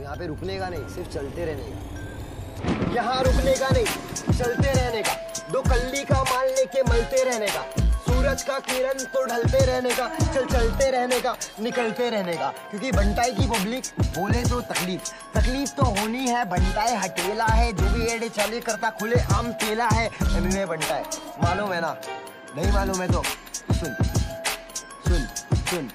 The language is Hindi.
यहाँ पे रुकने का नहीं, सिर्फ़ चलते रहने का। यहाँ रुकने का नहीं, चलते रहने का। दो कल्ली का माल लेके मलते रहने का। सूरज का किरण तो ढलते रहने का। चल चलते रहने का, निकलते रहने का। क्योंकि बंटाई की पब्लिक बोले तो तकलीफ़। तकलीफ़ तो होनी है, बंटाई हटेला है, जो भी एडे चले करता खुले आम तेला है। एमवे बंटाई। मालूम है ना? नहीं मालूम है तो। सुन सुन सुन सुन।